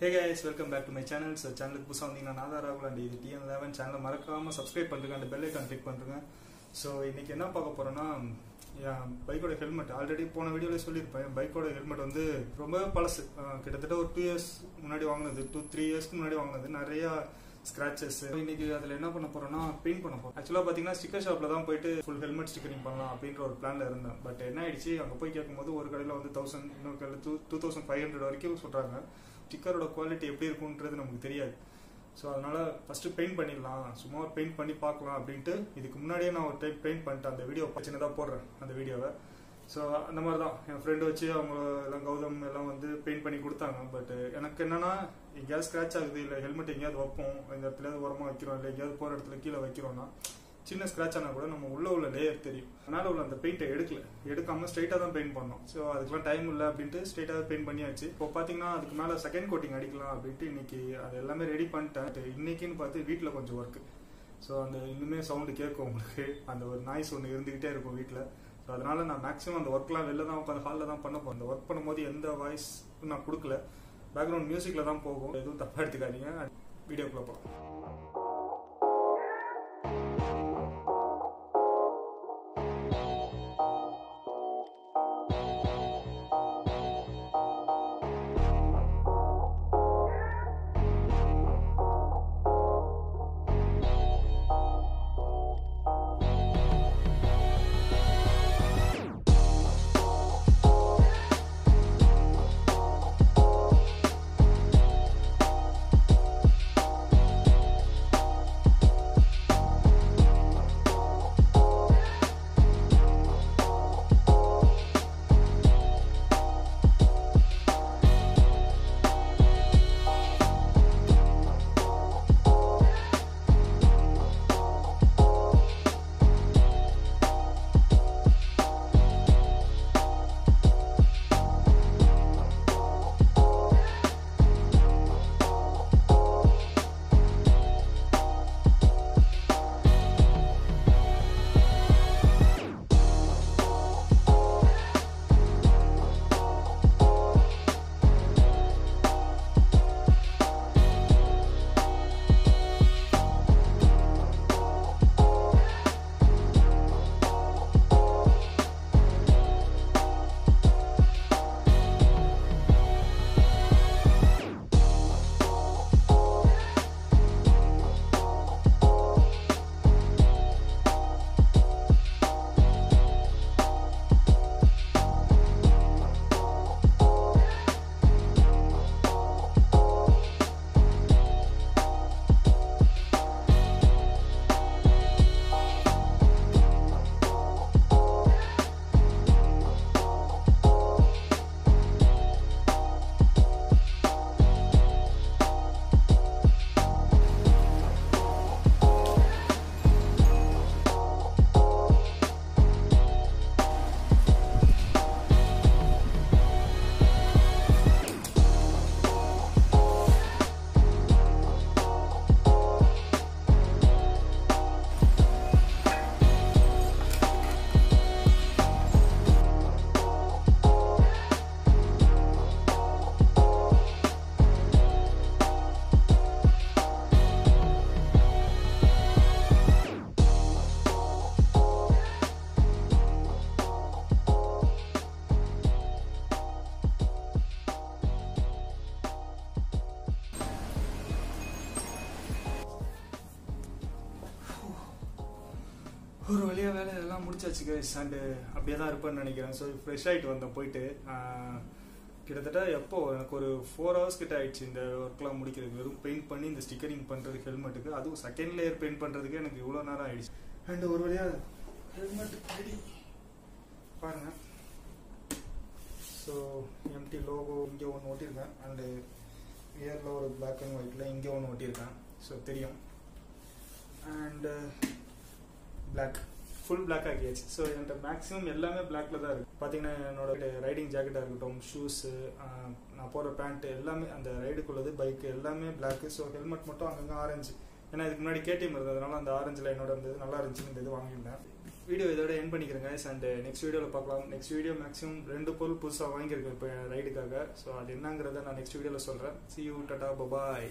Hey guys welcome back to my channel sir சேனலுக்கு புதுசாக வந்தீங்கன்னா நான் தான் ராகுல் அண்ட் இது டிஎன் லெவன் சேனலை மறக்காமல் சப்ஸ்கிரைப் பண்ணுறேங்க அந்த பெல் ஐக்கான் கிளிக் பண்ணுறேங்க ஸோ இன்றைக்கி என்ன பார்க்க போகிறோன்னா என் பைக்கோட ஹெல்மெட் ஆல்ரெடி போன வீடியோவில் சொல்லியிருப்பேன். என் பைக்கோட ஹெல்மெட் வந்து ரொம்ப பழசு. கிட்டத்தட்ட ஒரு டூ இயர்ஸ் முன்னாடி வாங்கினது. டூ த்ரீ இயர்ஸ்க்கு முன்னாடி வாங்கினது. நிறையா ஸ்க்ராச்சஸ் இன்னைக்கு அதில் என்ன பண்ண போறோம்னா பெயிண்ட் பண்ண போறோம். ஆக்சுவலாக பார்த்தீங்கன்னா ஸ்டிக்கர் ஷாப்பில் தான் போயிட்டு ஃபுல் ஹெல்மெட் ஸ்டிக்கரிங் பண்ணலாம் அப்படின்ற ஒரு பிளான்ல இருந்தேன். பட் என்ன ஆயிடுச்சு அங்கே போய் கேட்கும்போது ஒரு கடையில் வந்து தௌசண்ட் இன்னொரு கடையில் two two thousand five hundred வரைக்கும் சொல்கிறாங்க ஸ்டிக்கரோட குவாலிட்டி எப்படி இருக்குன்றது நமக்கு தெரியாது. ஸோ அதனால ஃபர்ஸ்ட் பெயிண்ட் பண்ணிடலாம். சும்மா பெயிண்ட் பண்ணி பார்க்கலாம் அப்படின்ட்டு இதுக்கு முன்னாடியே நான் ஒரு டைம் பெயிண்ட் பண்ணிட்டேன். அந்த வீடியோ சின்னதாக போடுறேன் அந்த வீடியோவை ஸோ அந்த மாதிரி தான் என் ஃப்ரெண்டு வச்சு அவங்க எல்லாம் கௌதம் எல்லாம் வந்து பெயிண்ட் பண்ணி கொடுத்தாங்க. பட் எனக்கு என்னன்னா எங்கேயாவது ஸ்க்ராட்ச் ஆகுது இல்லை ஹெல்மெட் எங்கேயாவது வைப்போம். இந்த இடத்துல உரமா வைக்கிறோம் இல்லை எங்கேயாவது போகிற இடத்துல கீழே வைக்கிறோம்னா சின்ன ஸ்க்ராட்ச் ஆனால் கூட நம்ம உள்ள உள்ள லேயர் தெரியும். அதனால உள்ள அந்த பெயிண்ட்டை எடுக்கல. எடுக்காம ஸ்ட்ரைட்டாக தான் பெயிண்ட் பண்ணோம். ஸோ அதுக்கெல்லாம் டைம் இல்லை அப்படின்ட்டு ஸ்ட்ரைட்டாக பெயிண்ட் பண்ணியாச்சு. இப்போ பார்த்தீங்கன்னா அதுக்கு மேலே செகண்ட் கோட்டிங் அடிக்கலாம் அப்படின்ட்டு இன்னைக்கு அது எல்லாமே ரெடி பண்ணிட்டேன். இன்னைக்குன்னு பார்த்து வீட்டில் கொஞ்சம் ஒர்க்கு ஸோ அந்த இன்னுமே சவுண்டு கேட்கும் உங்களுக்கு. அந்த ஒரு நாய்ஸ் ஒன்று இருந்துக்கிட்டே இருக்கும் வீட்டில் ஸோ அதனால நான் மேக்ஸிமம் அந்த ஒர்க்லாம் வெளில தான் உட்காந்து ஹாலில் தான் பண்ண போகிறேன் அந்த ஒர்க் பண்ணும்போது எந்த வாய்ஸ் நான் கொடுக்கல. பேக்ரவுண்ட் மியூசிக்கில் தான் போகும். எதுவும் தப்பாக எடுத்துக்காதீங்க. வீடியோக்குள்ளே போகலாம். ஒரு வழியாக வேலை எல்லாம் முடிச்சாச்சு கைஸ் அண்டு அப்படியே தான் இருப்பேன்னு நினைக்கிறேன். ஸோ ஃப்ரெஷ் ஆகிட்டு வந்தேன் போயிட்டு. கிட்டத்தட்ட எப்போ? எனக்கு ஒரு ஃபோர் ஹவர்ஸ் கிட்ட ஆயிடுச்சு இந்த ஒர்க்லாம் முடிக்கிறதுக்கு. வெறும் பெயிண்ட் பண்ணி இந்த ஸ்டிக்கரிங் பண்ணுறது ஹெல்மெட்டுக்கு அதுவும் செகண்ட் லேயர் பெயிண்ட் பண்ணுறதுக்கு எனக்கு இவ்வளோ நேரம் ஆயிடுச்சு. அண்ட் ஒரு வழியாக ஹெல்மெட் ரெடி பாருங்க. ஸோ எம்டி லோகோ இங்கே ஒன்று ஓட்டியிருக்கேன் அண்டு இயரில் ஒரு பிளாக் அண்ட் ஒயிட்டில் இங்கே ஒன்று ஓட்டியிருக்கேன் ஸோ தெரியும். அண்டு பிளாக் ஃபுல் பிளாக் ஆகியாச்சு. ஸோ என்கிட்ட மேக்ஸிமம் எல்லாமே பிளாக்ல தான் இருக்கு. பார்த்தீங்கன்னா என்னோட ரைடிங் ஜாக்கெட்டாக இருக்கட்டும் ஷூஸு நான் போகிற பேண்ட்டு எல்லாமே அந்த ரைடுக்குள்ளது பைக்கு எல்லாமே பிளாக்கு ஸோ ஹெல்மெட் மட்டும் அங்கங்கே ஆரஞ்சு ஏன்னா இதுக்கு முன்னாடி கேடிஎம் இருந்ததுனால அந்த ஆரஞ்சில் என்னோட இருந்தது நல்லா இருந்துச்சுன்னு இந்த இது வாங்கியிருந்தேன். வீடியோ இதோட என் பண்ணிக்கிறேங்க அண்ட் நெக்ஸ்ட் வீடியோவில் பார்க்கலாம். நெக்ஸ்ட் வீடியோ மேக்ஸிமம் ரெண்டு பொருள் புதுசாக வாங்கியிருக்கேன் இப்போ ரைடுக்காக ஸோ அது என்னங்கிறத நான் நெக்ஸ்ட் வீடியோவில் சொல்கிறேன் சி யூ டட்டா பபாய்